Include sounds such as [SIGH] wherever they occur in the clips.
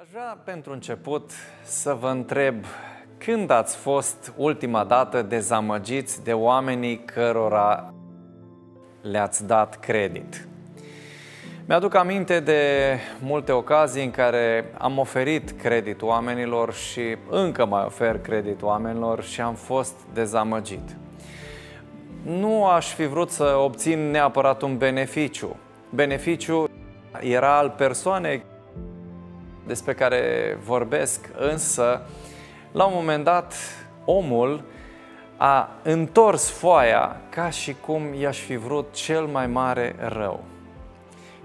Aș vrea pentru început să vă întreb când ați fost ultima dată dezamăgiți de oamenii cărora le-ați dat credit. Mi-aduc aminte de multe ocazii în care am oferit credit oamenilor și încă mai ofer credit oamenilor și am fost dezamăgit. Nu aș fi vrut să obțin neapărat un beneficiu. Beneficiu era al persoanei despre care vorbesc, însă, la un moment dat, omul a întors foaia ca și cum i-aș fi vrut cel mai mare rău.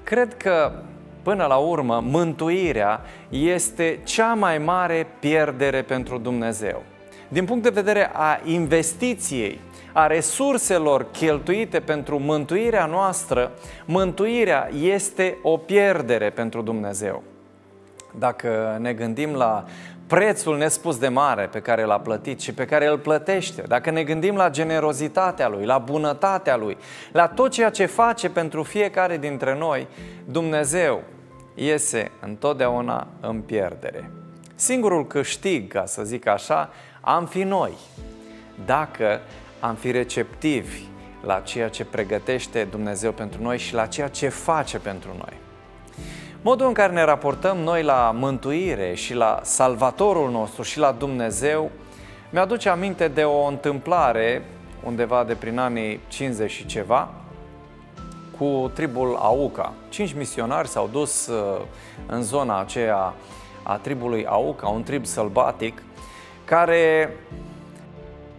Cred că, până la urmă, mântuirea este cea mai mare pierdere pentru Dumnezeu. Din punct de vedere a investiției, a resurselor cheltuite pentru mântuirea noastră, mântuirea este o pierdere pentru Dumnezeu. Dacă ne gândim la prețul nespus de mare pe care l-a plătit și pe care îl plătește, dacă ne gândim la generozitatea lui, la bunătatea lui, la tot ceea ce face pentru fiecare dintre noi, Dumnezeu iese întotdeauna în pierdere. Singurul câștig, ca să zic așa, am fi noi, dacă am fi receptivi la ceea ce pregătește Dumnezeu pentru noi și la ceea ce face pentru noi. Modul în care ne raportăm noi la mântuire și la Salvatorul nostru și la Dumnezeu mi-aduce aminte de o întâmplare undeva de prin anii 50 și ceva cu tribul Auca. Cinci misionari s-au dus uh, în zona aceea a tribului Auca, un trib sălbatic, care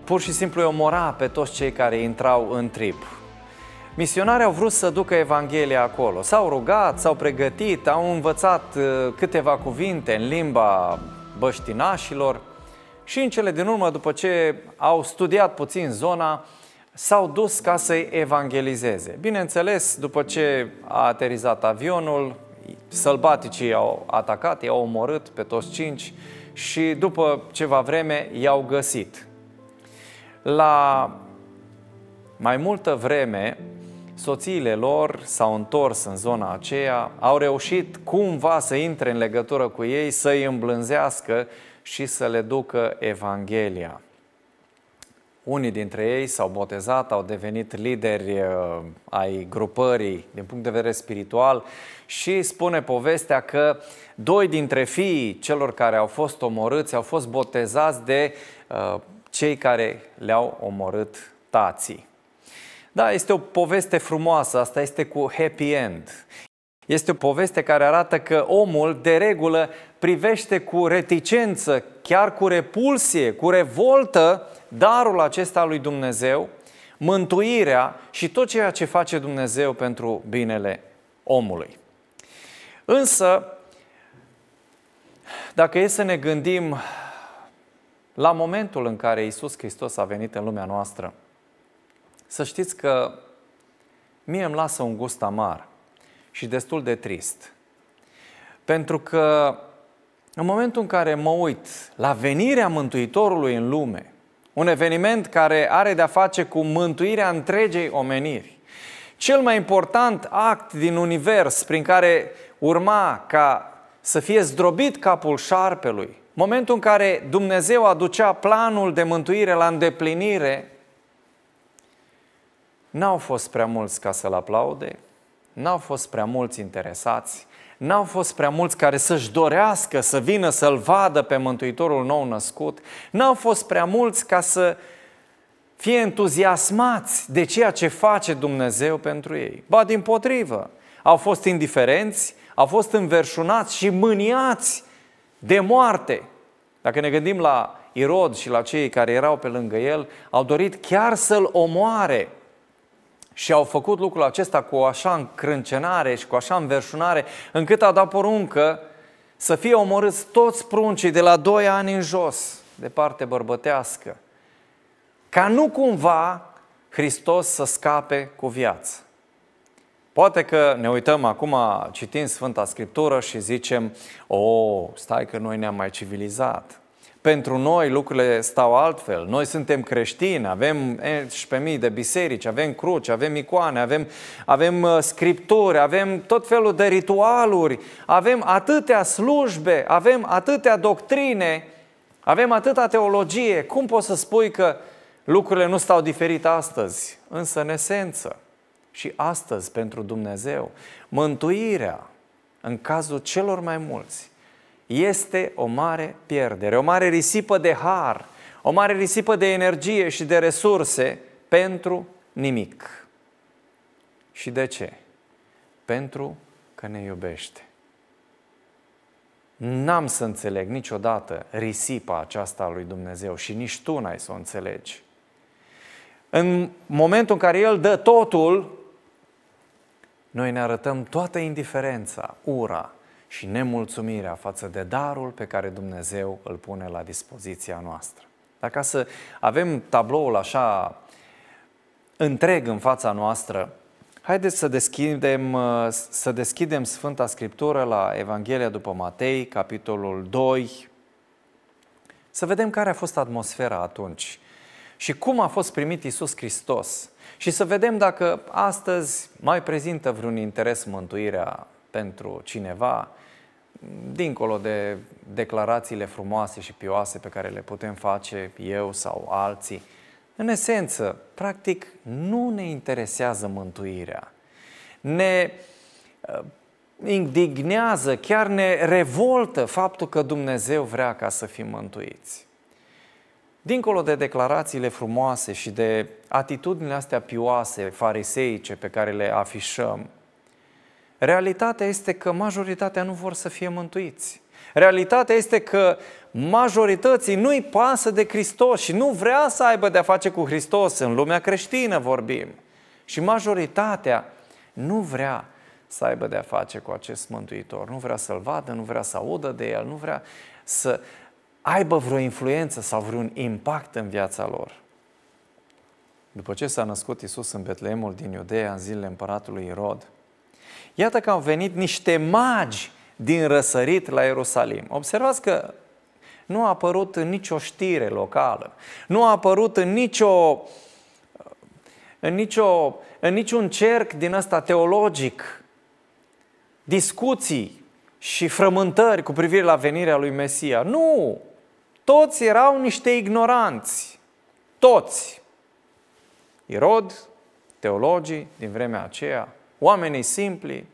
pur și simplu îi omora pe toți cei care intrau în trib. Misionarii au vrut să ducă Evanghelia acolo. S-au rugat, s-au pregătit, au învățat uh, câteva cuvinte în limba băștinașilor și în cele din urmă, după ce au studiat puțin zona, s-au dus ca să-i evangelizeze. Bineînțeles, după ce a aterizat avionul, sălbaticii au atacat, i-au omorât pe toți cinci și după ceva vreme i-au găsit. La mai multă vreme, soțiile lor s-au întors în zona aceea, au reușit cumva să intre în legătură cu ei, să-i îmblânzească și să le ducă Evanghelia. Unii dintre ei s-au botezat, au devenit lideri uh, ai grupării din punct de vedere spiritual și spune povestea că doi dintre fiii celor care au fost omorâți au fost botezați de uh, cei care le-au omorât tații. Da, este o poveste frumoasă, asta este cu happy end. Este o poveste care arată că omul, de regulă, privește cu reticență, chiar cu repulsie, cu revoltă, darul acesta lui Dumnezeu, mântuirea și tot ceea ce face Dumnezeu pentru binele omului. Însă, dacă e să ne gândim la momentul în care Isus Hristos a venit în lumea noastră, să știți că mie îmi lasă un gust amar și destul de trist. Pentru că în momentul în care mă uit la venirea Mântuitorului în lume, un eveniment care are de-a face cu mântuirea întregei omeniri, cel mai important act din univers prin care urma ca să fie zdrobit capul șarpelui, momentul în care Dumnezeu aducea planul de mântuire la îndeplinire, N-au fost prea mulți ca să-l aplaude, n-au fost prea mulți interesați, n-au fost prea mulți care să-și dorească să vină să-l vadă pe Mântuitorul nou născut, n-au fost prea mulți ca să fie entuziasmați de ceea ce face Dumnezeu pentru ei. Ba din potrivă, au fost indiferenți, au fost înverșunați și mâniați de moarte. Dacă ne gândim la Irod și la cei care erau pe lângă el, au dorit chiar să-l omoare și au făcut lucrul acesta cu o așa încrâncenare și cu așa înverșunare, încât a dat poruncă să fie omorâți toți pruncii de la 2 ani în jos, de parte bărbătească, ca nu cumva Hristos să scape cu viață. Poate că ne uităm acum, citim Sfânta Scriptură și zicem, o, stai că noi ne-am mai civilizat. Pentru noi lucrurile stau altfel. Noi suntem creștini, avem 11.000 de biserici, avem cruci, avem icoane, avem, avem uh, scripturi, avem tot felul de ritualuri, avem atâtea slujbe, avem atâtea doctrine, avem atâta teologie. Cum poți să spui că lucrurile nu stau diferit astăzi? Însă, în esență, și astăzi pentru Dumnezeu, mântuirea, în cazul celor mai mulți, este o mare pierdere, o mare risipă de har, o mare risipă de energie și de resurse pentru nimic. Și de ce? Pentru că ne iubește. N-am să înțeleg niciodată risipa aceasta a lui Dumnezeu și nici tu n-ai să o înțelegi. În momentul în care El dă totul, noi ne arătăm toată indiferența, ura, și nemulțumirea față de darul pe care Dumnezeu îl pune la dispoziția noastră. Dacă să avem tabloul așa întreg în fața noastră, haideți să deschidem, să deschidem Sfânta Scriptură la Evanghelia după Matei, capitolul 2, să vedem care a fost atmosfera atunci și cum a fost primit Isus Hristos și să vedem dacă astăzi mai prezintă vreun interes mântuirea pentru cineva dincolo de declarațiile frumoase și pioase pe care le putem face eu sau alții, în esență, practic, nu ne interesează mântuirea. Ne uh, indignează, chiar ne revoltă faptul că Dumnezeu vrea ca să fim mântuiți. Dincolo de declarațiile frumoase și de atitudinile astea pioase, fariseice pe care le afișăm, Realitatea este că majoritatea nu vor să fie mântuiți. Realitatea este că majorității nu-i pasă de Hristos și nu vrea să aibă de-a face cu Hristos. În lumea creștină vorbim. Și majoritatea nu vrea să aibă de-a face cu acest Mântuitor. Nu vrea să-L vadă, nu vrea să audă de El, nu vrea să aibă vreo influență sau vreun impact în viața lor. După ce s-a născut Isus în Betleemul din Iudeea, în zilele împăratului Irod, Iată că au venit niște magi din răsărit la Ierusalim. Observați că nu a apărut în nicio știre locală, nu a apărut în nicio în, nicio, în niciun cerc din ăsta teologic discuții și frământări cu privire la venirea lui Mesia. Nu! Toți erau niște ignoranți. Toți. Irod, teologii din vremea aceea, Oamenii simpli,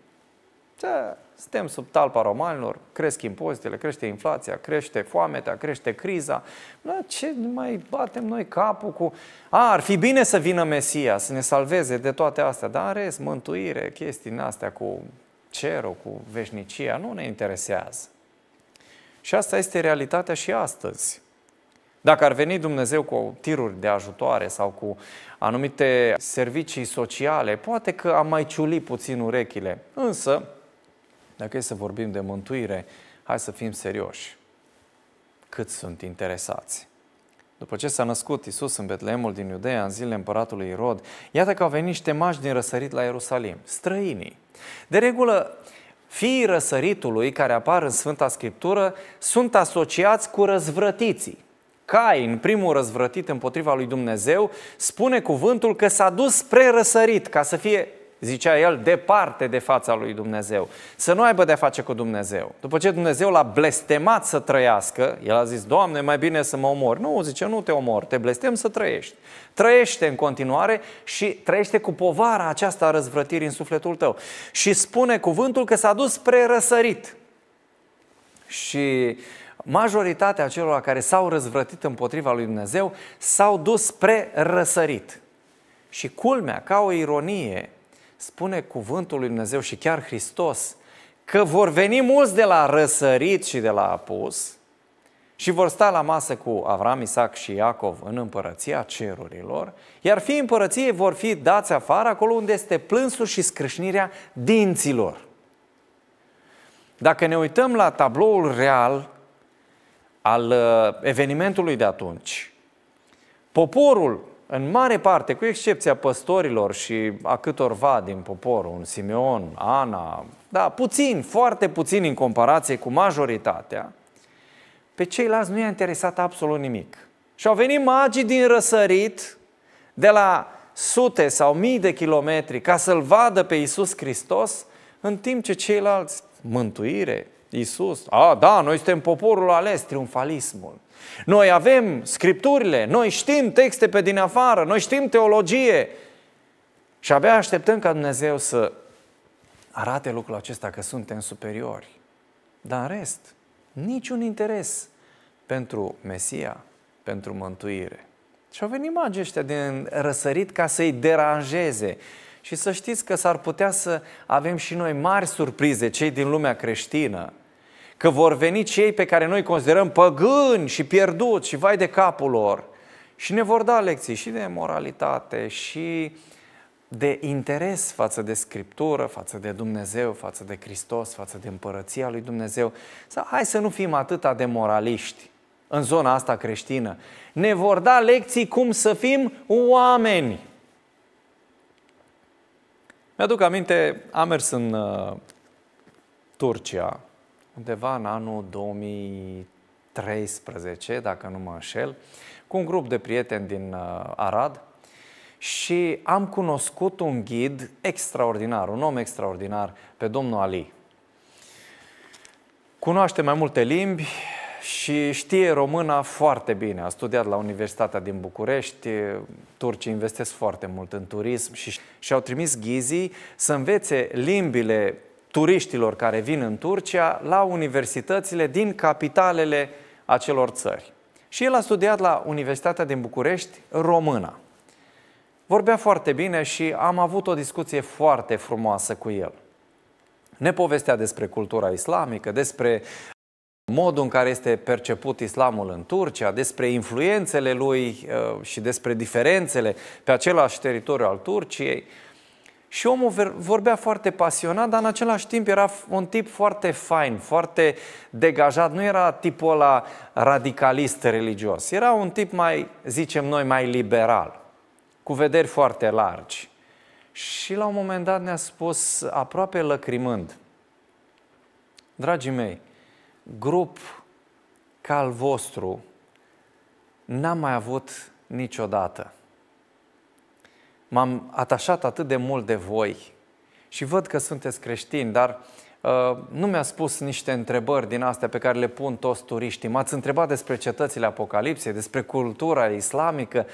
da, suntem sub talpa romanilor, cresc impozitele, crește inflația, crește foametea, crește criza. Da, ce mai batem noi capul cu... A, ar fi bine să vină Mesia, să ne salveze de toate astea, dar în rest, mântuire, chestii din astea cu cerul, cu veșnicia, nu ne interesează. Și asta este realitatea și astăzi. Dacă ar veni Dumnezeu cu tiruri de ajutoare sau cu anumite servicii sociale, poate că am mai ciulit puțin urechile. Însă, dacă e să vorbim de mântuire, hai să fim serioși. Cât sunt interesați? După ce s-a născut Isus în Betleemul din Iudeea, în zilele împăratului Irod, iată că au venit niște mași din răsărit la Ierusalim, străinii. De regulă, fiii răsăritului care apar în Sfânta Scriptură sunt asociați cu răzvrătiții. Cain, primul răzvrătit împotriva lui Dumnezeu, spune cuvântul că s-a dus spre răsărit ca să fie zicea el, departe de fața lui Dumnezeu. Să nu aibă de-a face cu Dumnezeu. După ce Dumnezeu l-a blestemat să trăiască, el a zis, Doamne, mai bine să mă omor. Nu, zice, nu te omor, te blestem să trăiești. Trăiește în continuare și trăiește cu povara aceasta a răzvrătirii în sufletul tău. Și spune cuvântul că s-a dus spre răsărit. Și majoritatea celor care s-au răzvrătit împotriva lui Dumnezeu s-au dus spre răsărit. Și culmea, ca o ironie, spune cuvântul lui Dumnezeu și chiar Hristos că vor veni mulți de la răsărit și de la apus și vor sta la masă cu Avram, Isaac și Iacov în împărăția cerurilor, iar fii împărăției vor fi dați afară acolo unde este plânsul și scrâșnirea dinților. Dacă ne uităm la tabloul real al uh, evenimentului de atunci. Poporul, în mare parte, cu excepția păstorilor și a câtorva din popor, un Simeon, Ana, da, puțin, foarte puțin în comparație cu majoritatea, pe ceilalți nu i-a interesat absolut nimic. Și au venit magii din răsărit, de la sute sau mii de kilometri, ca să-L vadă pe Iisus Hristos, în timp ce ceilalți, mântuire, Iisus, a, da, noi suntem poporul ales, triumfalismul. Noi avem scripturile, noi știm texte pe din afară, noi știm teologie. Și abia așteptăm ca Dumnezeu să arate lucrul acesta că suntem superiori. Dar în rest, niciun interes pentru Mesia, pentru mântuire. Și au venit magii ăștia din răsărit ca să-i deranjeze. Și să știți că s-ar putea să avem și noi mari surprize, cei din lumea creștină, că vor veni cei pe care noi considerăm păgâni și pierduți și vai de capul lor și ne vor da lecții și de moralitate și de interes față de Scriptură, față de Dumnezeu, față de Hristos, față de împărăția lui Dumnezeu. Sau hai să nu fim atâta de moraliști în zona asta creștină. Ne vor da lecții cum să fim oameni. Mi-aduc aminte, am mers în uh, Turcia, undeva în anul 2013, dacă nu mă înșel, cu un grup de prieteni din uh, Arad și am cunoscut un ghid extraordinar, un om extraordinar, pe domnul Ali. Cunoaște mai multe limbi și știe româna foarte bine. A studiat la Universitatea din București, turcii investesc foarte mult în turism și și-au trimis ghizii să învețe limbile turiștilor care vin în Turcia la universitățile din capitalele acelor țări. Și el a studiat la Universitatea din București româna. Vorbea foarte bine și am avut o discuție foarte frumoasă cu el. Ne povestea despre cultura islamică, despre modul în care este perceput islamul în Turcia, despre influențele lui uh, și despre diferențele pe același teritoriu al Turciei. Și omul vorbea foarte pasionat, dar în același timp era un tip foarte fain, foarte degajat. Nu era tipul ăla radicalist religios. Era un tip mai, zicem noi, mai liberal, cu vederi foarte largi. Și la un moment dat ne-a spus, aproape lăcrimând, Dragii mei, grup ca al vostru n-am mai avut niciodată. M-am atașat atât de mult de voi și văd că sunteți creștini, dar uh, nu mi-a spus niște întrebări din astea pe care le pun toți turiștii. M-ați întrebat despre cetățile Apocalipsei, despre cultura islamică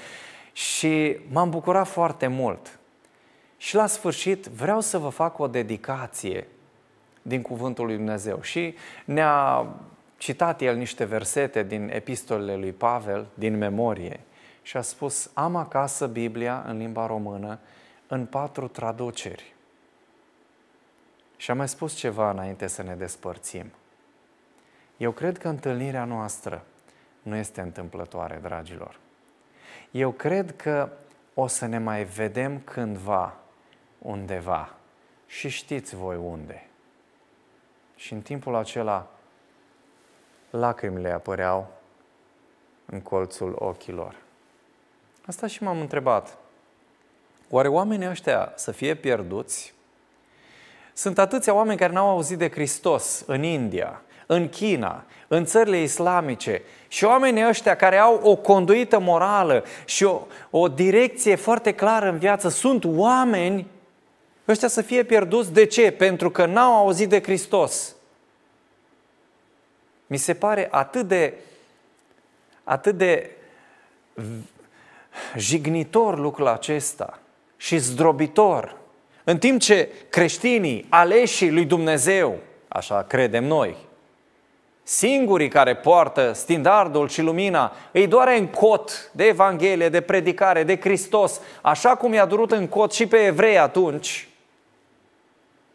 și m-am bucurat foarte mult. Și la sfârșit vreau să vă fac o dedicație din Cuvântul lui Dumnezeu. Și ne-a citat el niște versete din epistolele lui Pavel, din memorie, și a spus, am acasă Biblia în limba română în patru traduceri. Și am mai spus ceva înainte să ne despărțim. Eu cred că întâlnirea noastră nu este întâmplătoare, dragilor. Eu cred că o să ne mai vedem cândva, undeva. Și știți voi unde. Și în timpul acela, lacrimile apăreau în colțul ochilor. Asta și m-am întrebat. Oare oamenii ăștia să fie pierduți? Sunt atâția oameni care n-au auzit de Hristos în India, în China, în țările islamice și oamenii ăștia care au o conduită morală și o, o direcție foarte clară în viață sunt oameni ăștia să fie pierduți. De ce? Pentru că n-au auzit de Hristos. Mi se pare atât de, atât de jignitor lucrul acesta și zdrobitor. În timp ce creștinii, aleșii lui Dumnezeu, așa credem noi, singurii care poartă standardul și lumina, îi doare în cot de Evanghelie, de predicare, de Hristos, așa cum i-a durut în cot și pe evrei atunci,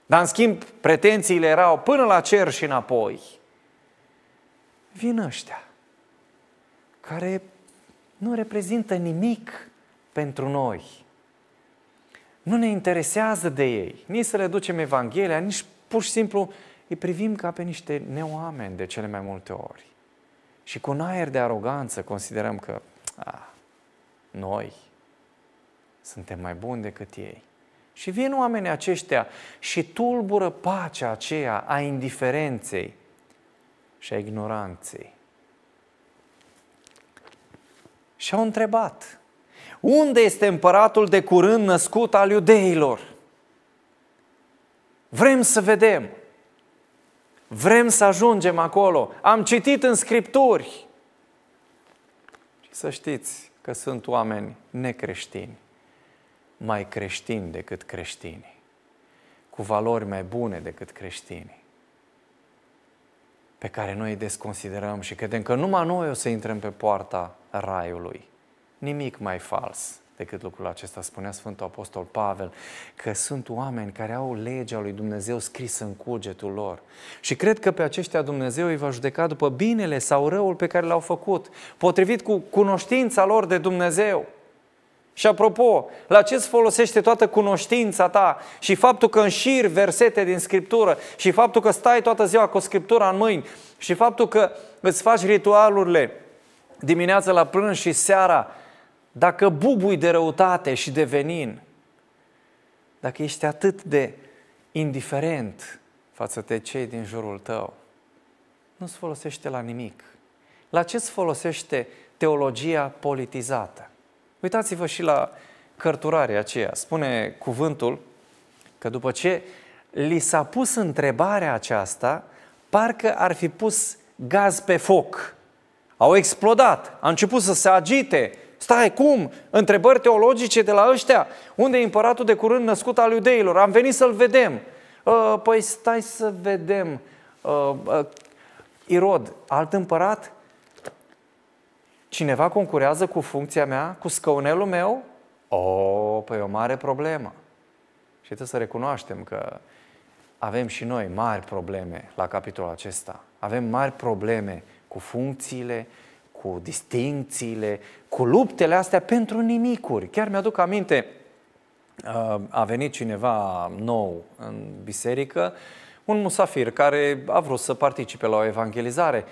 dar în schimb pretențiile erau până la cer și înapoi. Vin ăștia care nu reprezintă nimic pentru noi. Nu ne interesează de ei, nici să le ducem Evanghelia, nici pur și simplu îi privim ca pe niște neoameni de cele mai multe ori. Și cu un aer de aroganță considerăm că a, noi suntem mai buni decât ei. Și vin oamenii aceștia și tulbură pacea aceea a indiferenței și a ignoranței. Și au întrebat, unde este împăratul de curând născut al iudeilor? Vrem să vedem. Vrem să ajungem acolo. Am citit în Scripturi. Și să știți că sunt oameni necreștini, mai creștini decât creștini, cu valori mai bune decât creștini, pe care noi îi desconsiderăm și credem că numai noi o să intrăm pe poarta raiului. Nimic mai fals decât lucrul acesta. Spunea Sfântul Apostol Pavel că sunt oameni care au legea lui Dumnezeu scrisă în cugetul lor. Și cred că pe aceștia Dumnezeu îi va judeca după binele sau răul pe care l-au făcut, potrivit cu cunoștința lor de Dumnezeu. Și apropo, la ce îți folosește toată cunoștința ta și faptul că înșiri versete din Scriptură și faptul că stai toată ziua cu Scriptura în mâini și faptul că îți faci ritualurile dimineața la prânz și seara dacă bubui de răutate și de venin, dacă ești atât de indiferent față de cei din jurul tău, nu-ți folosește la nimic. La ce îți folosește teologia politizată? Uitați-vă și la cărturarea aceea. Spune cuvântul că după ce li s-a pus întrebarea aceasta, parcă ar fi pus gaz pe foc. Au explodat, a început să se agite, Stai, cum? Întrebări teologice de la ăștia? Unde e împăratul de curând născut al iudeilor? Am venit să-l vedem. Uh, păi stai să vedem. Uh, uh, Irod, alt împărat? Cineva concurează cu funcția mea, cu scăunelul meu? O, oh, păi o mare problemă. Și trebuie să recunoaștem că avem și noi mari probleme la capitolul acesta. Avem mari probleme cu funcțiile, cu distincțiile, cu luptele astea pentru nimicuri. Chiar mi-aduc aminte, uh, a venit cineva nou în biserică, un musafir care a vrut să participe la o evangelizare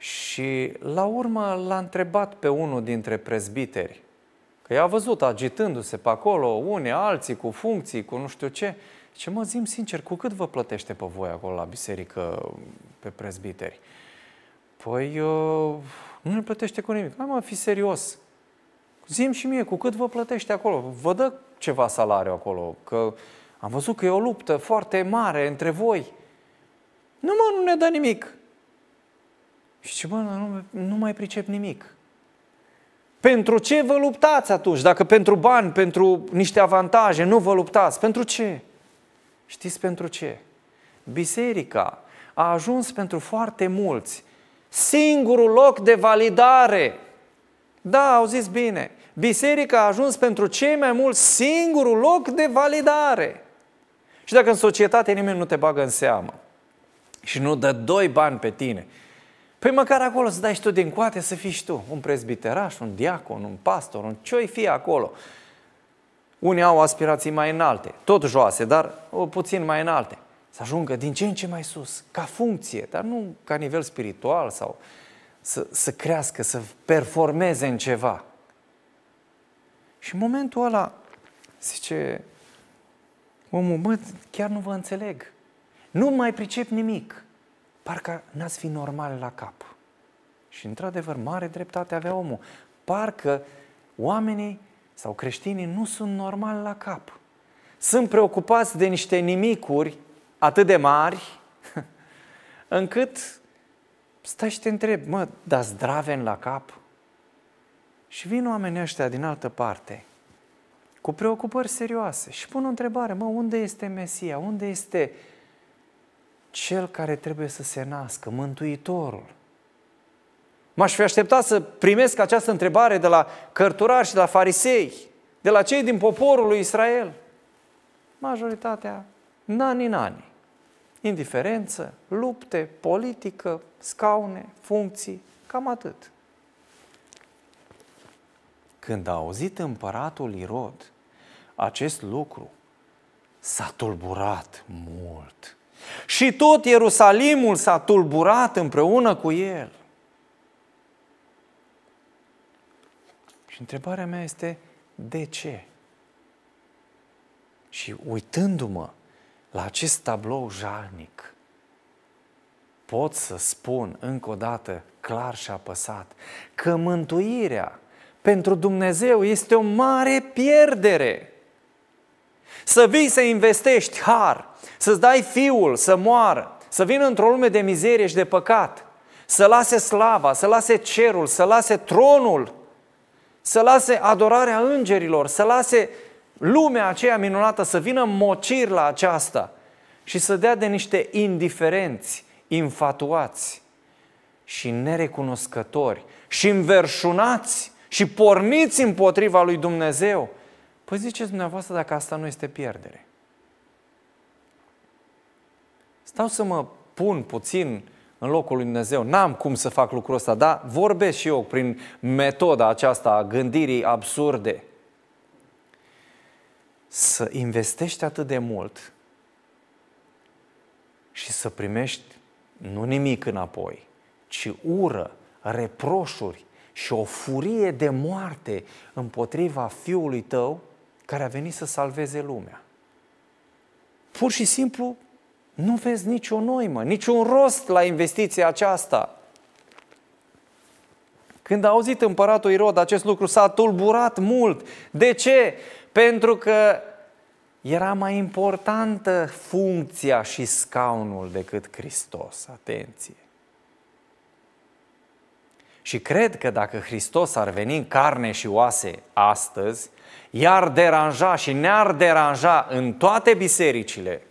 și la urmă l-a întrebat pe unul dintre prezbiteri, că i-a văzut agitându-se pe acolo, unii, alții, cu funcții, cu nu știu ce. Ce mă zim sincer, cu cât vă plătește pe voi acolo la biserică, pe prezbiteri? Păi, uh, nu ne plătește cu nimic. Hai mă, fi serios. Zim și mie, cu cât vă plătește acolo? Vă dă ceva salariu acolo, că am văzut că e o luptă foarte mare între voi. Nu mă, nu ne dă nimic. Și ce, mă, nu, nu mai pricep nimic. Pentru ce vă luptați atunci? Dacă pentru bani, pentru niște avantaje, nu vă luptați, pentru ce? Știți pentru ce? Biserica a ajuns pentru foarte mulți singurul loc de validare. Da, au zis bine. Biserica a ajuns pentru cei mai mulți singurul loc de validare. Și dacă în societate nimeni nu te bagă în seamă și nu dă doi bani pe tine, păi măcar acolo să dai și tu din coate să fii și tu, un prezbiteraș, un diacon, un pastor, un ce-oi fi acolo. Unii au aspirații mai înalte, tot joase, dar o puțin mai înalte să ajungă din ce în ce mai sus, ca funcție, dar nu ca nivel spiritual sau să, să crească, să performeze în ceva. Și în momentul ăla zice, omul, mă, chiar nu vă înțeleg. Nu mai pricep nimic. Parcă n-ați fi normal la cap. Și într-adevăr, mare dreptate avea omul. Parcă oamenii sau creștinii nu sunt normal la cap. Sunt preocupați de niște nimicuri atât de mari, [LAUGHS] încât stai și te întrebi, mă, da zdraven la cap? Și vin oamenii ăștia din altă parte, cu preocupări serioase și pun o întrebare, mă, unde este Mesia? Unde este cel care trebuie să se nască, Mântuitorul? M-aș fi așteptat să primesc această întrebare de la cărturari și de la farisei, de la cei din poporul lui Israel. Majoritatea, nani, nani indiferență, lupte, politică, scaune, funcții, cam atât. Când a auzit împăratul Irod acest lucru, s-a tulburat mult. Și tot Ierusalimul s-a tulburat împreună cu el. Și întrebarea mea este, de ce? Și uitându-mă la acest tablou jalnic, pot să spun încă o dată, clar și apăsat, că mântuirea pentru Dumnezeu este o mare pierdere. Să vii să investești har, să-ți dai fiul să moară, să vină într-o lume de mizerie și de păcat, să lase slava, să lase cerul, să lase tronul, să lase adorarea îngerilor, să lase lumea aceea minunată, să vină mocir la aceasta și să dea de niște indiferenți, infatuați și nerecunoscători și înverșunați și porniți împotriva lui Dumnezeu. Păi ziceți dumneavoastră dacă asta nu este pierdere. Stau să mă pun puțin în locul lui Dumnezeu. N-am cum să fac lucrul ăsta, dar vorbesc și eu prin metoda aceasta a gândirii absurde. Să investești atât de mult și să primești nu nimic înapoi, ci ură, reproșuri și o furie de moarte împotriva fiului tău care a venit să salveze lumea. Pur și simplu nu vezi nicio noimă, niciun rost la investiția aceasta. Când a auzit împăratul Irod acest lucru, s-a tulburat mult. De ce? Pentru că era mai importantă funcția și scaunul decât Hristos. Atenție! Și cred că dacă Hristos ar veni în carne și oase astăzi, i-ar deranja și ne-ar deranja în toate bisericile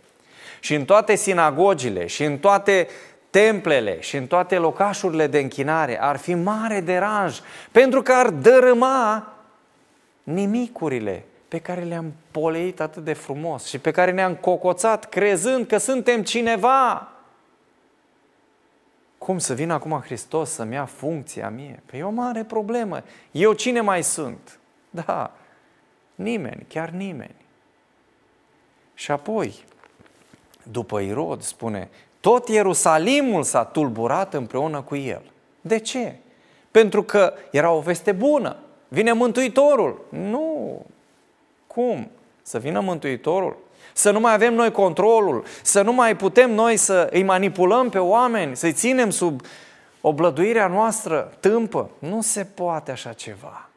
și în toate sinagogile și în toate templele și în toate locașurile de închinare, ar fi mare deranj, pentru că ar dărâma nimicurile pe care le-am poleit atât de frumos și pe care ne-am cocoțat crezând că suntem cineva. Cum să vină acum Hristos să-mi ia funcția mie? Păi e o mare problemă. Eu cine mai sunt? Da, nimeni, chiar nimeni. Și apoi, după Irod, spune, tot Ierusalimul s-a tulburat împreună cu el. De ce? Pentru că era o veste bună. Vine Mântuitorul. Nu. Cum? Să vină Mântuitorul? Să nu mai avem noi controlul, să nu mai putem noi să îi manipulăm pe oameni, să-i ținem sub oblăduirea noastră tâmpă. Nu se poate așa ceva.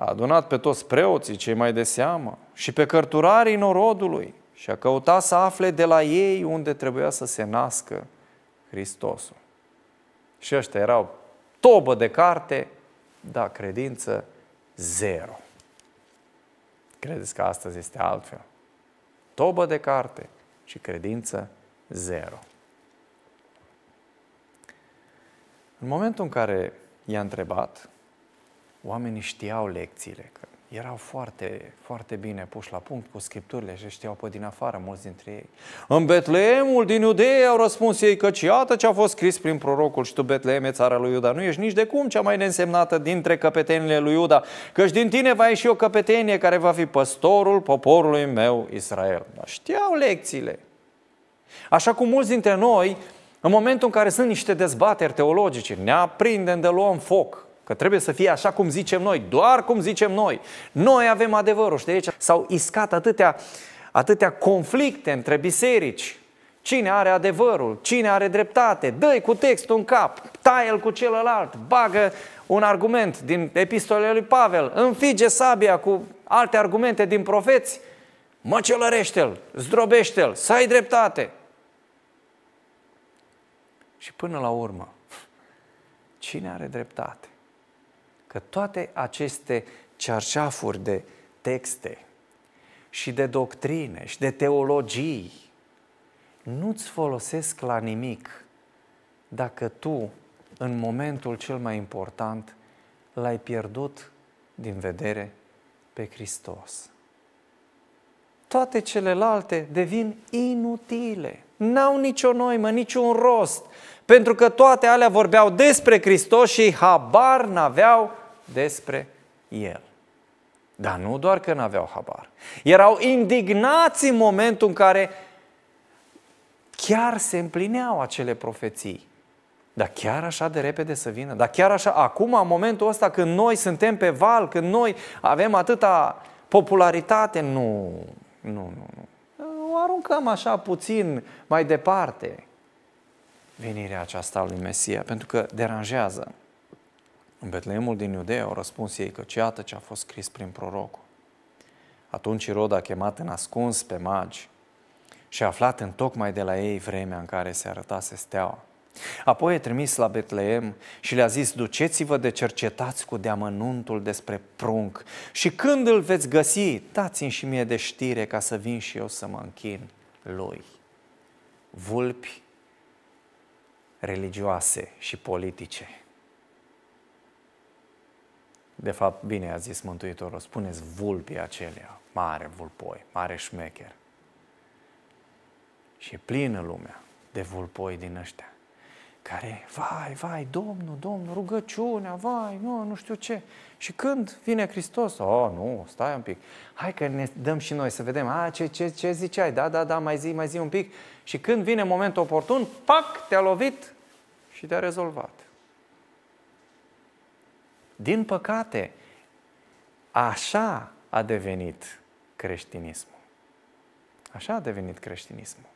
A adunat pe toți preoții, cei mai de seamă, și pe cărturarii norodului și a căutat să afle de la ei unde trebuia să se nască Hristosul. Și ăștia erau tobă de carte, da, credință zero. Credeți că astăzi este altfel? Tobă de carte și credință zero. În momentul în care i-a întrebat, oamenii știau lecțiile, că erau foarte, foarte bine puși la punct cu scripturile și știau pe din afară mulți dintre ei. În Betleemul din Iudei au răspuns ei că iată ce a fost scris prin prorocul și tu Betleem e țara lui Iuda. Nu ești nici de cum cea mai neînsemnată dintre căpetenile lui Iuda, căci din tine va ieși o căpetenie care va fi păstorul poporului meu Israel. Dar știau lecțiile. Așa cum mulți dintre noi, în momentul în care sunt niște dezbateri teologice, ne aprindem de luăm foc, Că trebuie să fie așa cum zicem noi, doar cum zicem noi. Noi avem adevărul și de aici s-au iscat atâtea, atâtea conflicte între biserici. Cine are adevărul? Cine are dreptate? dă cu textul în cap, taie-l cu celălalt, bagă un argument din epistolele lui Pavel, înfige sabia cu alte argumente din profeți, măcelărește-l, zdrobește-l, să ai dreptate. Și până la urmă, [LAUGHS] cine are dreptate? Că toate aceste cearșafuri de texte și de doctrine și de teologii nu-ți folosesc la nimic dacă tu, în momentul cel mai important, l-ai pierdut din vedere pe Hristos. Toate celelalte devin inutile, n-au nicio noimă, niciun rost, pentru că toate alea vorbeau despre Hristos și habar n-aveau despre El. Dar nu doar că n-aveau habar. Erau indignați în momentul în care chiar se împlineau acele profeții. Dar chiar așa de repede să vină? Dar chiar așa, acum, în momentul ăsta, când noi suntem pe val, când noi avem atâta popularitate, nu, nu, nu, nu. O aruncăm așa puțin mai departe venirea aceasta lui Mesia, pentru că deranjează. În Betleemul din Iudea au răspuns ei că iată ce a fost scris prin prorocul. Atunci Irod a chemat în ascuns pe magi și a aflat în tocmai de la ei vremea în care se arătase steaua. Apoi a trimis la Betleem și le-a zis, duceți-vă de cercetați cu deamănuntul despre prunc și când îl veți găsi, dați-mi și mie de știre ca să vin și eu să mă închin lui. Vulpi religioase și politice. De fapt, bine a zis Mântuitorul, spuneți vulpii acelea, mare vulpoi, mare șmecher. Și e plină lumea de vulpoi din ăștia care, vai, vai, Domnul, Domnul, rugăciunea, vai, nu, nu știu ce. Și când vine Hristos, oh, nu, stai un pic, hai că ne dăm și noi să vedem, a, ce, ce, ce ziceai, da, da, da, mai zi, mai zi un pic. Și când vine momentul oportun, pac, te-a lovit și te-a rezolvat. Din păcate, așa a devenit creștinismul. Așa a devenit creștinismul.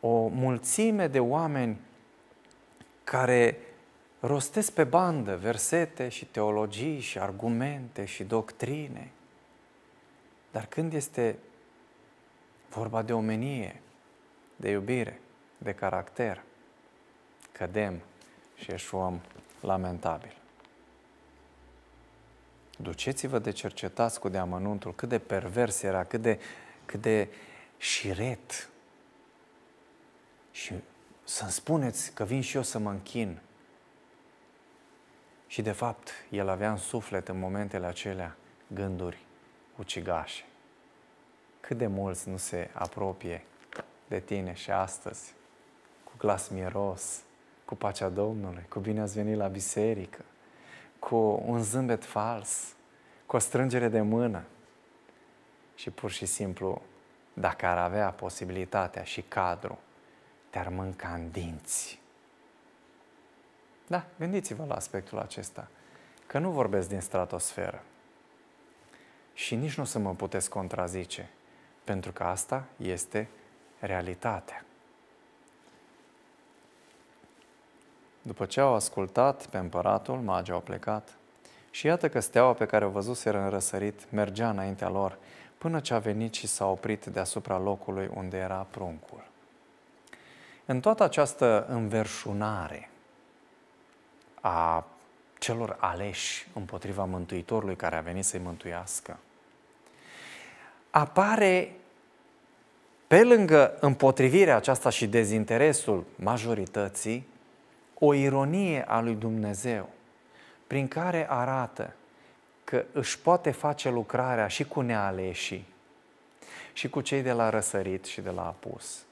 O mulțime de oameni care rostesc pe bandă versete și teologii și argumente și doctrine. Dar când este vorba de omenie, de iubire, de caracter, cădem și eșuăm lamentabil. Duceți-vă de cercetați cu deamănuntul cât de pervers era, cât de, cât de șiret. Și să-mi spuneți că vin și eu să mă închin. Și de fapt, el avea în suflet în momentele acelea gânduri ucigașe. Cât de mulți nu se apropie de tine și astăzi, cu glas mieros, cu pacea Domnului, cu bine ați venit la biserică, cu un zâmbet fals, cu o strângere de mână. Și pur și simplu, dacă ar avea posibilitatea și cadru, te-ar mânca în dinți. Da, gândiți-vă la aspectul acesta, că nu vorbesc din stratosferă. Și nici nu să mă puteți contrazice, pentru că asta este realitatea. După ce au ascultat pe împăratul, magii au plecat. Și iată că steaua pe care o văzuseră în răsărit mergea înaintea lor, până ce a venit și s-a oprit deasupra locului unde era pruncul. În toată această înverșunare a celor aleși împotriva Mântuitorului care a venit să-i mântuiască, apare pe lângă împotrivirea aceasta și dezinteresul majorității, o ironie a lui Dumnezeu, prin care arată că își poate face lucrarea și cu nealeșii, și cu cei de la răsărit și de la apus,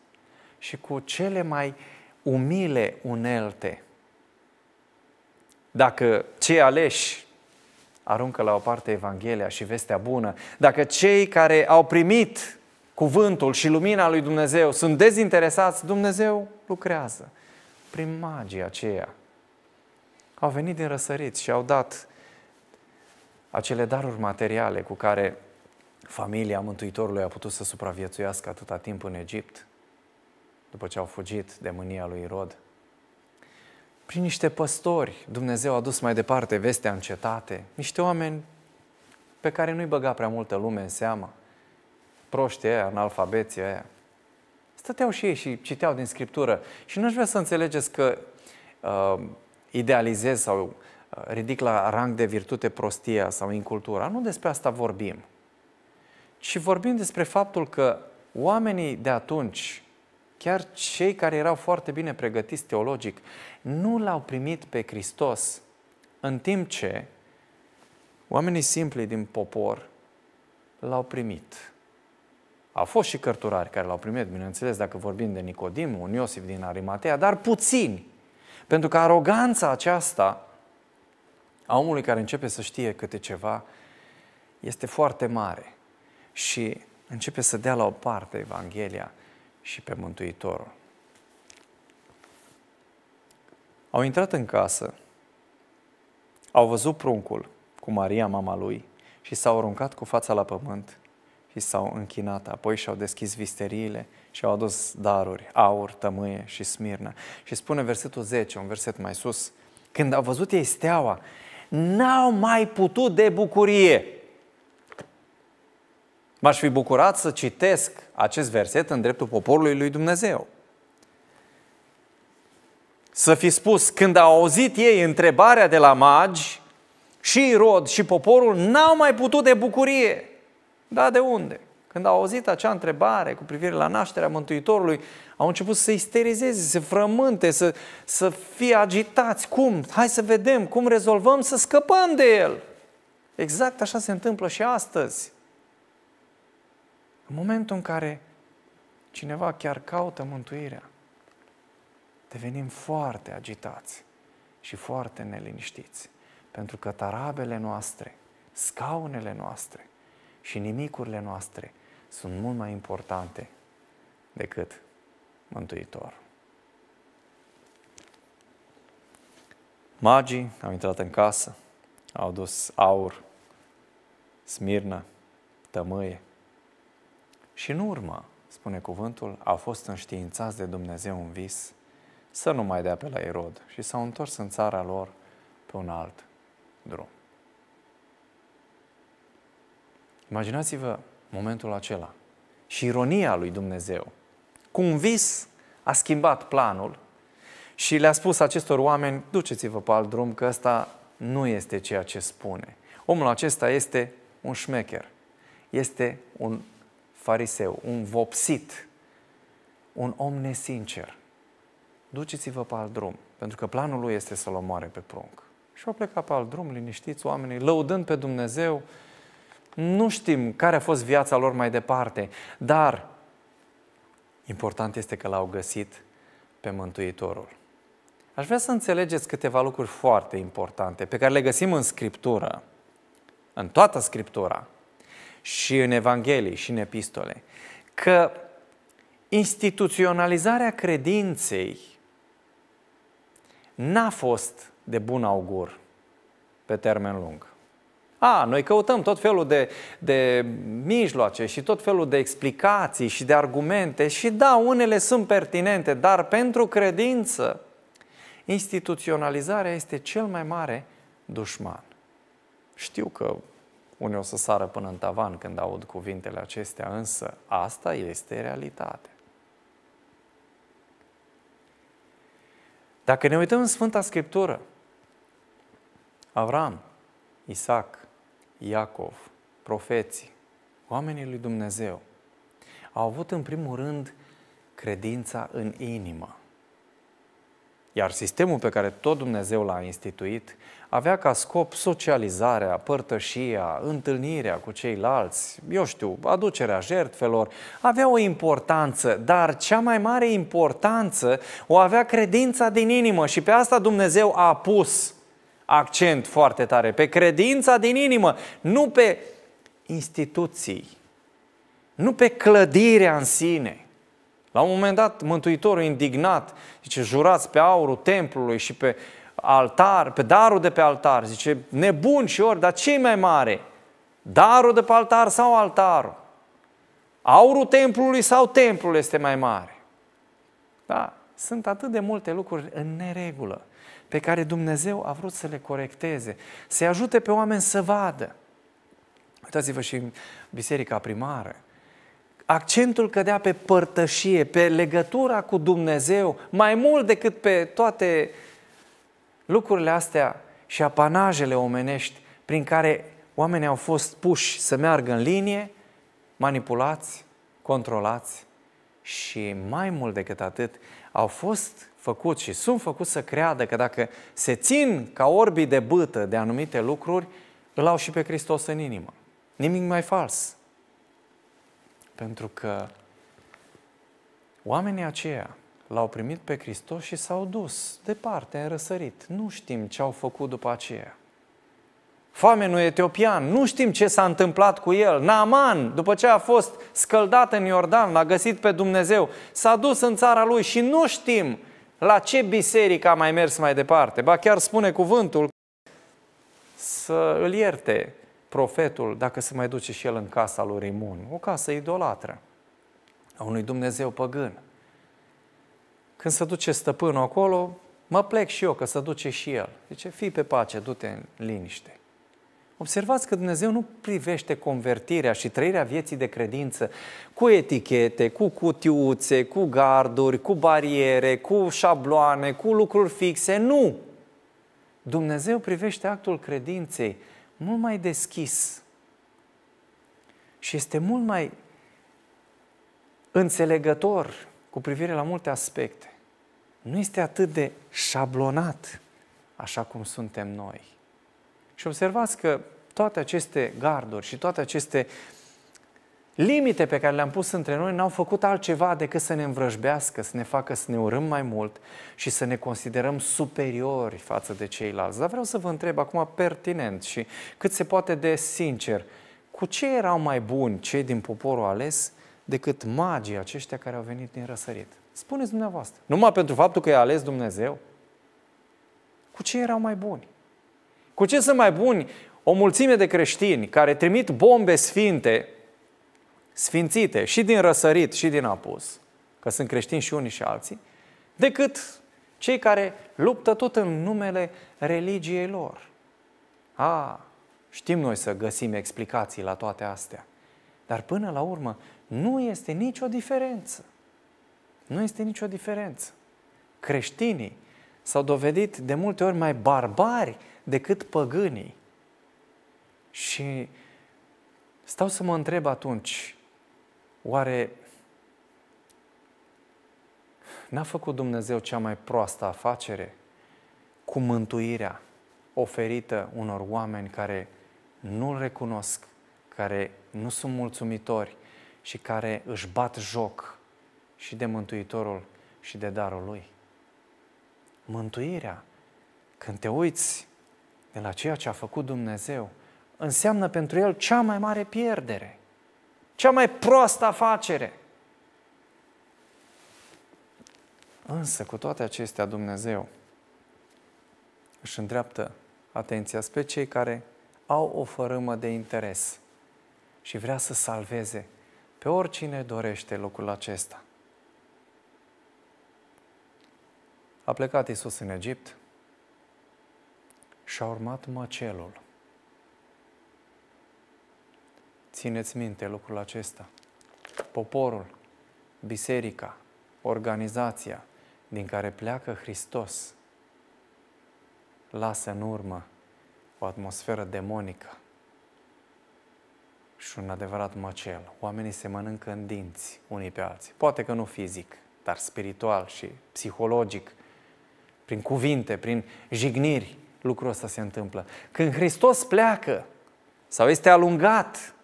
și cu cele mai umile unelte. Dacă cei aleși aruncă la o parte Evanghelia și vestea bună, dacă cei care au primit cuvântul și lumina lui Dumnezeu sunt dezinteresați, Dumnezeu lucrează prin magia aceea. Au venit din răsărit și au dat acele daruri materiale cu care familia Mântuitorului a putut să supraviețuiască atâta timp în Egipt, după ce au fugit de mânia lui Irod. Prin niște păstori, Dumnezeu a dus mai departe vestea în cetate, niște oameni pe care nu-i băga prea multă lume în seamă, proștii aia, analfabeții aia, stăteau și ei și citeau din Scriptură. Și nu aș vrea să înțelegeți că uh, idealizez sau uh, ridic la rang de virtute prostia sau incultura. Nu despre asta vorbim. Ci vorbim despre faptul că oamenii de atunci, chiar cei care erau foarte bine pregătiți teologic, nu l-au primit pe Hristos, în timp ce oamenii simpli din popor l-au primit. Au fost și cărturari care l-au primit, bineînțeles, dacă vorbim de Nicodim, un Iosif din Arimatea, dar puțini. Pentru că aroganța aceasta a omului care începe să știe câte ceva este foarte mare și începe să dea la o parte Evanghelia și pe Mântuitorul. Au intrat în casă, au văzut pruncul cu Maria, mama lui, și s-au aruncat cu fața la pământ și s-au închinat, apoi și-au deschis visteriile și au adus daruri, aur, tămâie și smirnă. Și spune versetul 10, un verset mai sus, când au văzut ei steaua, n-au mai putut de bucurie. M-aș fi bucurat să citesc acest verset în dreptul poporului lui Dumnezeu. Să fi spus, când au auzit ei întrebarea de la magi, și Rod și poporul n-au mai putut de bucurie. Da, de unde? Când au auzit acea întrebare cu privire la nașterea Mântuitorului, au început să se isterizeze, să se frământe, să, să fie agitați. Cum? Hai să vedem cum rezolvăm să scăpăm de el. Exact așa se întâmplă și astăzi. În momentul în care cineva chiar caută mântuirea, devenim foarte agitați și foarte neliniștiți. Pentru că tarabele noastre, scaunele noastre și nimicurile noastre sunt mult mai importante decât Mântuitor. Magii au intrat în casă, au dus aur, smirnă, tămâie. Și în urmă, spune cuvântul, au fost înștiințați de Dumnezeu în vis să nu mai dea pe la Erod și s-au întors în țara lor pe un alt drum. Imaginați-vă momentul acela și ironia lui Dumnezeu. Cu un vis a schimbat planul și le-a spus acestor oameni, duceți-vă pe alt drum, că ăsta nu este ceea ce spune. Omul acesta este un șmecher, este un fariseu, un vopsit, un om nesincer. Duceți-vă pe alt drum, pentru că planul lui este să-l omoare pe prunc. Și au plecat pe alt drum, liniștiți oamenii, lăudând pe Dumnezeu. Nu știm care a fost viața lor mai departe, dar important este că l-au găsit pe Mântuitorul. Aș vrea să înțelegeți câteva lucruri foarte importante pe care le găsim în Scriptură, în toată Scriptura, și în Evanghelii și în epistole, că instituționalizarea credinței n-a fost de bun augur pe termen lung. A, noi căutăm tot felul de, de mijloace și tot felul de explicații și de argumente și da, unele sunt pertinente, dar pentru credință, instituționalizarea este cel mai mare dușman. Știu că unii o să sară până în tavan când aud cuvintele acestea, însă asta este realitatea. Dacă ne uităm în Sfânta Scriptură, Avram, Isaac, Iacov, profeții, oamenii lui Dumnezeu, au avut în primul rând credința în inimă. Iar sistemul pe care tot Dumnezeu l-a instituit avea ca scop socializarea, părtășia, întâlnirea cu ceilalți, eu știu, aducerea jertfelor, avea o importanță, dar cea mai mare importanță o avea credința din inimă și pe asta Dumnezeu a pus accent foarte tare, pe credința din inimă, nu pe instituții, nu pe clădirea în sine. La un moment dat, Mântuitorul indignat, zice, jurați pe aurul templului și pe altar, pe darul de pe altar. Zice, nebun și ori, dar ce mai mare? Darul de pe altar sau altarul? Aurul templului sau templul este mai mare? Da, sunt atât de multe lucruri în neregulă pe care Dumnezeu a vrut să le corecteze, să ajute pe oameni să vadă. Uitați-vă și în biserica primară. Accentul cădea pe părtășie, pe legătura cu Dumnezeu, mai mult decât pe toate lucrurile astea și apanajele omenești prin care oamenii au fost puși să meargă în linie, manipulați, controlați și mai mult decât atât, au fost făcut și sunt făcut să creadă că dacă se țin ca orbii de bâtă de anumite lucruri, îl au și pe Hristos în inimă. Nimic mai fals. Pentru că oamenii aceia l-au primit pe Hristos și s-au dus departe, în răsărit. Nu știm ce au făcut după aceea. Famenul etiopian, nu știm ce s-a întâmplat cu el. Naaman, după ce a fost scăldat în Iordan, l-a găsit pe Dumnezeu, s-a dus în țara lui și nu știm la ce biserică a mai mers mai departe. Ba chiar spune cuvântul să îl ierte profetul dacă se mai duce și el în casa lui Rimun, o casă idolatră a unui Dumnezeu păgân. Când se duce stăpânul acolo, mă plec și eu, că să duce și el. Zice, fii pe pace, du-te în liniște. Observați că Dumnezeu nu privește convertirea și trăirea vieții de credință cu etichete, cu cutiuțe, cu garduri, cu bariere, cu șabloane, cu lucruri fixe. Nu! Dumnezeu privește actul credinței mult mai deschis și este mult mai înțelegător cu privire la multe aspecte. Nu este atât de șablonat așa cum suntem noi. Și observați că toate aceste garduri și toate aceste limite pe care le-am pus între noi n-au făcut altceva decât să ne învrăjbească, să ne facă să ne urâm mai mult și să ne considerăm superiori față de ceilalți. Dar vreau să vă întreb acum pertinent și cât se poate de sincer, cu ce erau mai buni cei din poporul ales decât magii aceștia care au venit din răsărit? Spuneți dumneavoastră. Numai pentru faptul că i-a ales Dumnezeu? Cu ce erau mai buni? Cu ce sunt mai buni o mulțime de creștini care trimit bombe sfinte, sfințite, și din răsărit și din apus, că sunt creștini și unii și alții, decât cei care luptă tot în numele religiei lor. A, știm noi să găsim explicații la toate astea, dar până la urmă nu este nicio diferență. Nu este nicio diferență. Creștinii s-au dovedit de multe ori mai barbari decât păgânii. Și stau să mă întreb atunci, oare n-a făcut Dumnezeu cea mai proastă afacere cu mântuirea oferită unor oameni care nu-L recunosc, care nu sunt mulțumitori și care își bat joc și de Mântuitorul și de darul Lui. Mântuirea, când te uiți de la ceea ce a făcut Dumnezeu, înseamnă pentru el cea mai mare pierdere, cea mai proastă afacere. Însă, cu toate acestea, Dumnezeu își îndreaptă atenția spre cei care au o fărâmă de interes și vrea să salveze pe oricine dorește locul acesta. A plecat Isus în Egipt și a urmat măcelul. Țineți minte lucrul acesta. Poporul, biserica, organizația din care pleacă Hristos lasă în urmă o atmosferă demonică și un adevărat măcel. Oamenii se mănâncă în dinți unii pe alții. Poate că nu fizic, dar spiritual și psihologic, prin cuvinte, prin jigniri, lucrul ăsta se întâmplă. Când Hristos pleacă sau este alungat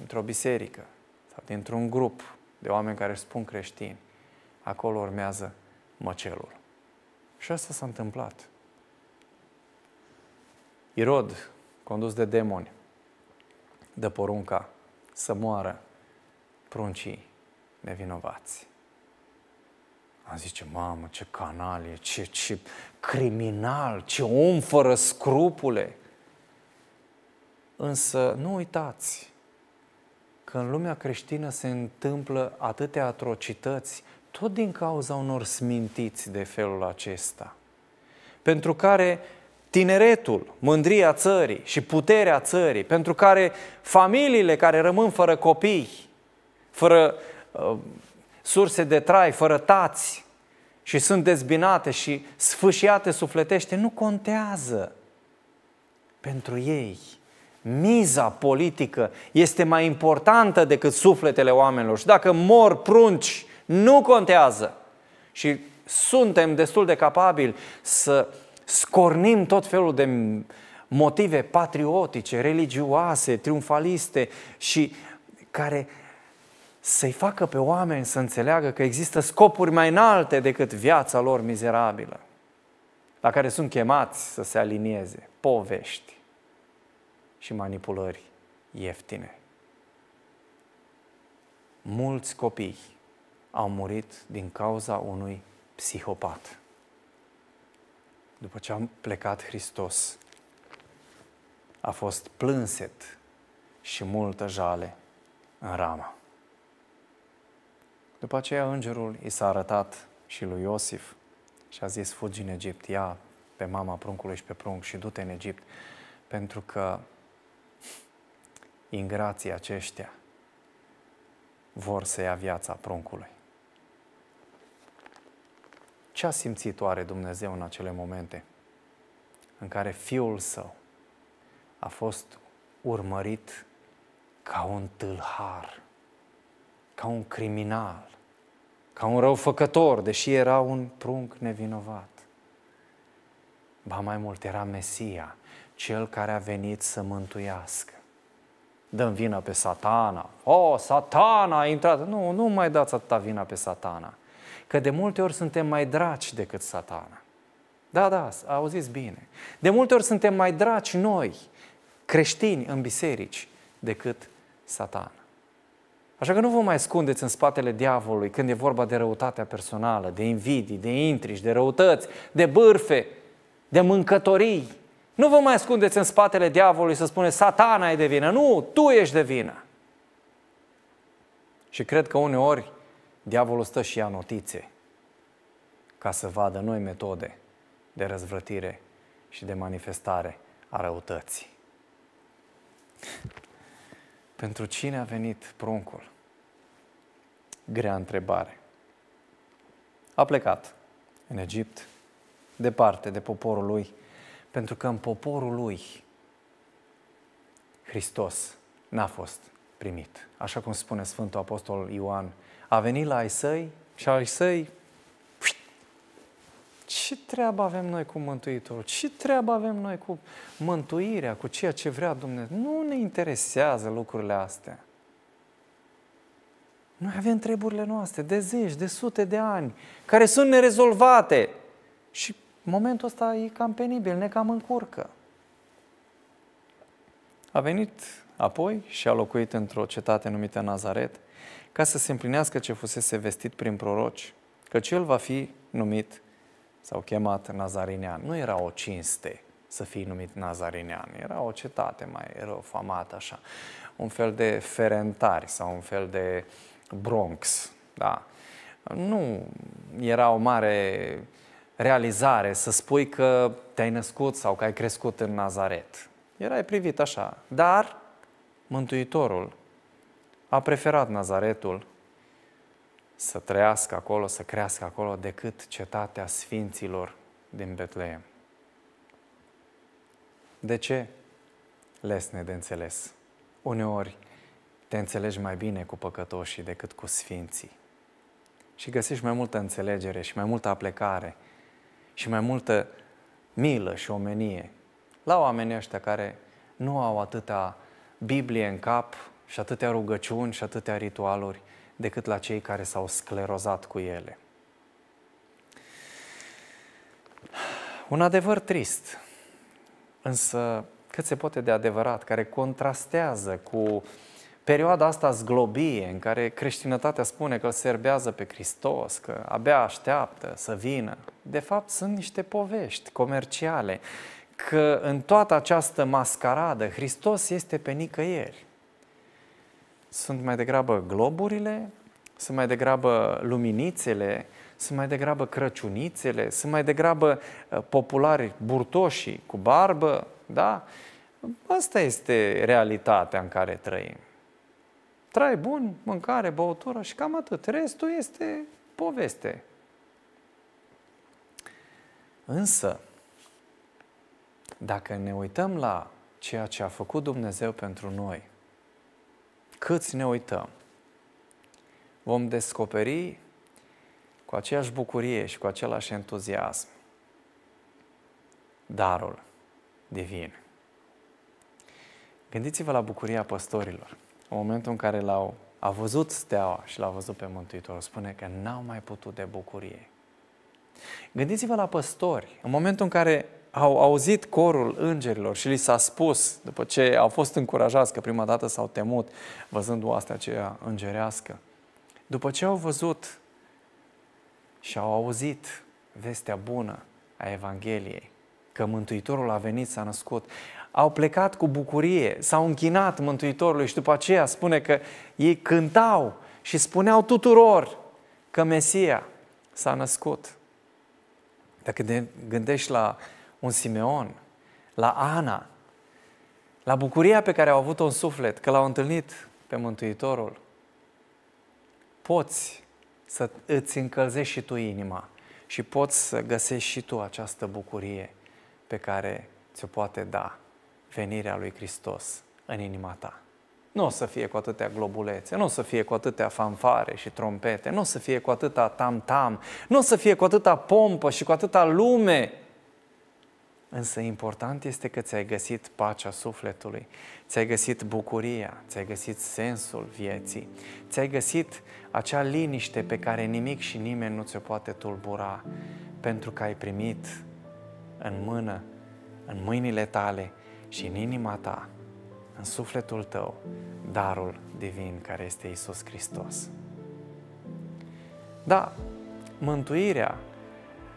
într-o biserică sau dintr-un grup de oameni care își spun creștini, acolo urmează măcelul. Și asta s-a întâmplat. Irod, condus de demoni, dă porunca să moară pruncii nevinovați. Am zice, mamă, ce canalie, ce, ce criminal, ce om fără scrupule. Însă nu uitați că în lumea creștină se întâmplă atâtea atrocități tot din cauza unor smintiți de felul acesta, pentru care tineretul, mândria țării și puterea țării, pentru care familiile care rămân fără copii, fără uh, surse de trai, fără tați și sunt dezbinate și sfâșiate sufletește, nu contează pentru ei. Miza politică este mai importantă decât sufletele oamenilor și dacă mor prunci, nu contează. Și suntem destul de capabili să scornim tot felul de motive patriotice, religioase, triumfaliste și care să-i facă pe oameni să înțeleagă că există scopuri mai înalte decât viața lor mizerabilă, la care sunt chemați să se alinieze, povești și manipulări ieftine. Mulți copii au murit din cauza unui psihopat. După ce a plecat Hristos, a fost plânset și multă jale în Rama. După aceea îngerul i s-a arătat și lui Iosif și a zis, fugi în Egipt, ia pe mama pruncului și pe prunc și du-te în Egipt, pentru că ingrații aceștia vor să ia viața pruncului. Ce a simțit oare Dumnezeu în acele momente în care fiul său a fost urmărit ca un tâlhar, ca un criminal, ca un răufăcător, deși era un prunc nevinovat. Ba mai mult, era Mesia, cel care a venit să mântuiască. Dăm vina pe satana. O, oh, satana a intrat. Nu, nu mai dați atâta vina pe satana. Că de multe ori suntem mai draci decât satana. Da, da, auziți bine. De multe ori suntem mai draci noi, creștini în biserici, decât satana. Așa că nu vă mai ascundeți în spatele diavolului când e vorba de răutatea personală, de invidii, de intrigi, de răutăți, de bârfe, de mâncătorii. Nu vă mai ascundeți în spatele diavolului să spune satana e de vină. Nu, tu ești de vină. Și cred că uneori diavolul stă și ia notițe ca să vadă noi metode de răzvrătire și de manifestare a răutății. Pentru cine a venit pruncul? Grea întrebare. A plecat în Egipt, departe de poporul lui, pentru că în poporul lui Hristos n-a fost primit. Așa cum spune Sfântul Apostol Ioan, a venit la ai săi și ai săi ce treabă avem noi cu Mântuitorul? Ce treabă avem noi cu mântuirea, cu ceea ce vrea Dumnezeu? Nu ne interesează lucrurile astea. Noi avem treburile noastre de zeci, de sute de ani, care sunt nerezolvate. Și momentul ăsta e cam penibil, ne cam încurcă. A venit apoi și a locuit într-o cetate numită Nazaret, ca să se împlinească ce fusese vestit prin proroci, că el va fi numit s-au chemat nazarinean. Nu era o cinste să fii numit nazarinean, era o cetate mai famată așa, un fel de ferentari sau un fel de Bronx, da. Nu era o mare realizare să spui că te-ai născut sau că ai crescut în Nazaret. Erai privit așa. Dar Mântuitorul a preferat Nazaretul să trăiască acolo, să crească acolo, decât cetatea Sfinților din Betleem. De ce? Lesne de înțeles. Uneori te înțelegi mai bine cu păcătoșii decât cu sfinții. Și găsești mai multă înțelegere și mai multă aplecare și mai multă milă și omenie la oamenii ăștia care nu au atâta Biblie în cap și atâtea rugăciuni și atâtea ritualuri, decât la cei care s-au sclerozat cu ele. Un adevăr trist, însă cât se poate de adevărat, care contrastează cu perioada asta zglobie în care creștinătatea spune că îl serbează pe Hristos, că abia așteaptă să vină. De fapt, sunt niște povești comerciale, că în toată această mascaradă Hristos este pe nicăieri sunt mai degrabă globurile, sunt mai degrabă luminițele, sunt mai degrabă crăciunițele, sunt mai degrabă uh, populari burtoșii cu barbă, da? Asta este realitatea în care trăim. Trai bun, mâncare, băutură și cam atât. Restul este poveste. Însă, dacă ne uităm la ceea ce a făcut Dumnezeu pentru noi, câți ne uităm, vom descoperi cu aceeași bucurie și cu același entuziasm darul divin. Gândiți-vă la bucuria păstorilor. În momentul în care l-au a văzut steaua și l-a văzut pe Mântuitorul, spune că n-au mai putut de bucurie. Gândiți-vă la păstori. În momentul în care au auzit corul îngerilor și li s-a spus, după ce au fost încurajați, că prima dată s-au temut văzând oastea aceea îngerească, după ce au văzut și au auzit vestea bună a Evangheliei, că Mântuitorul a venit, s-a născut, au plecat cu bucurie, s-au închinat Mântuitorului și după aceea spune că ei cântau și spuneau tuturor că Mesia s-a născut. Dacă te gândești la un Simeon, la Ana, la bucuria pe care au avut-o în suflet, că l-au întâlnit pe Mântuitorul, poți să îți încălzești și tu inima și poți să găsești și tu această bucurie pe care ți-o poate da venirea lui Hristos în inima ta. Nu o să fie cu atâtea globulețe, nu o să fie cu atâtea fanfare și trompete, nu o să fie cu atâta tam-tam, nu o să fie cu atâta pompă și cu atâta lume. Însă important este că ți-ai găsit pacea sufletului, ți-ai găsit bucuria, ți-ai găsit sensul vieții, ți-ai găsit acea liniște pe care nimic și nimeni nu ți-o poate tulbura, pentru că ai primit în mână, în mâinile tale și în inima ta în sufletul tău darul divin care este Isus Hristos. Da, mântuirea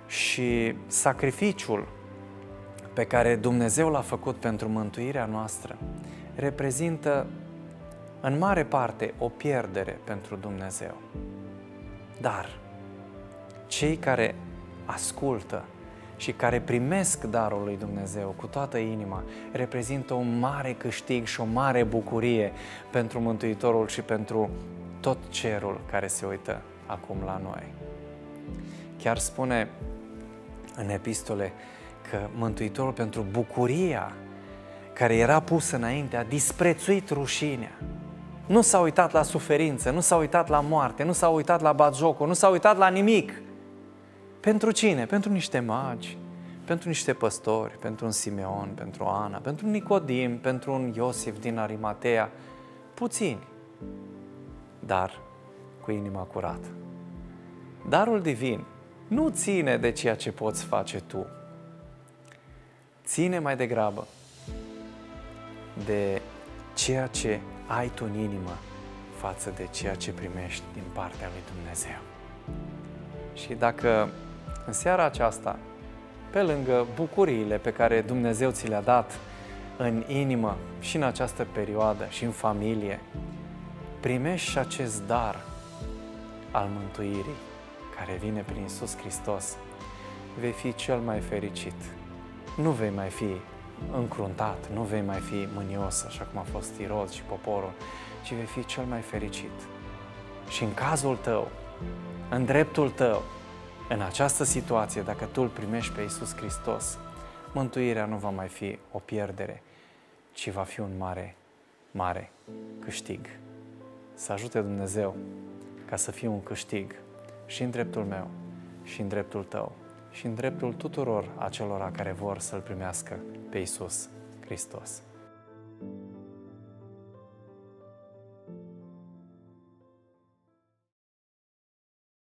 și sacrificiul pe care Dumnezeu l-a făcut pentru mântuirea noastră reprezintă în mare parte o pierdere pentru Dumnezeu. Dar cei care ascultă și care primesc darul lui Dumnezeu cu toată inima, reprezintă un mare câștig și o mare bucurie pentru Mântuitorul și pentru tot cerul care se uită acum la noi. Chiar spune în epistole că Mântuitorul pentru bucuria care era pusă înainte a disprețuit rușinea. Nu s-a uitat la suferință, nu s-a uitat la moarte, nu s-a uitat la batjocul, nu s-a uitat la nimic pentru cine? Pentru niște magi, pentru niște păstori, pentru un Simeon, pentru Ana, pentru un Nicodim, pentru un Iosif din Arimatea, puțini, dar cu inima curată. Darul divin nu ține de ceea ce poți face tu, ține mai degrabă de ceea ce ai tu în inimă față de ceea ce primești din partea lui Dumnezeu. Și dacă în seara aceasta, pe lângă bucuriile pe care Dumnezeu ți le-a dat în inimă și în această perioadă și în familie, primești și acest dar al mântuirii care vine prin Isus Hristos, vei fi cel mai fericit. Nu vei mai fi încruntat, nu vei mai fi mânios, așa cum a fost Irod și poporul, ci vei fi cel mai fericit. Și în cazul tău, în dreptul tău, în această situație, dacă tu îl primești pe Iisus Hristos, mântuirea nu va mai fi o pierdere, ci va fi un mare, mare câștig. Să ajute Dumnezeu ca să fie un câștig și în dreptul meu, și în dreptul tău, și în dreptul tuturor acelora care vor să-L primească pe Iisus Hristos.